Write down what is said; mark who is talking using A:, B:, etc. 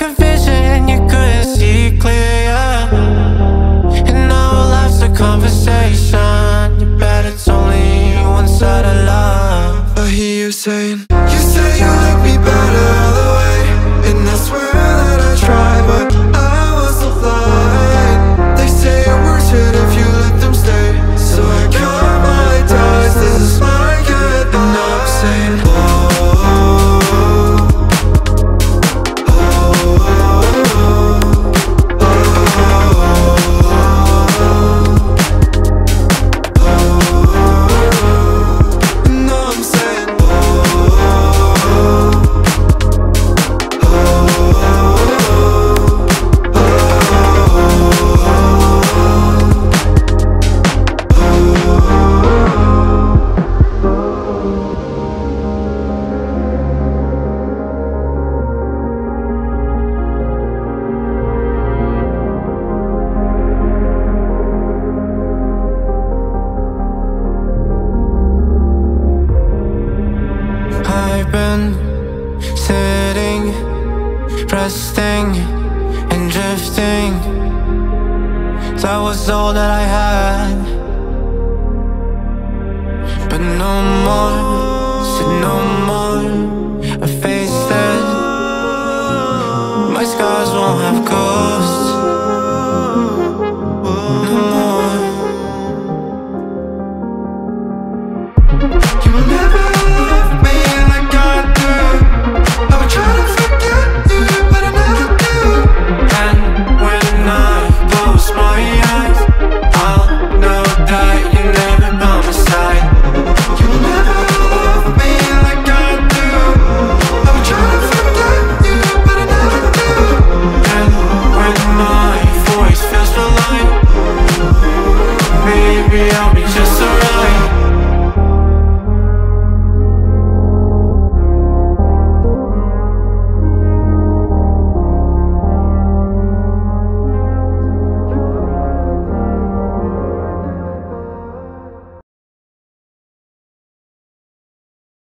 A: a vision you couldn't see clear, yeah. And now life's a conversation You bet it's only one side of love
B: I hear you saying
A: I've been sitting, resting, and drifting. That was all that I had. But no more, said no more. I faced it. My scars won't have ghosts. Baby, I'm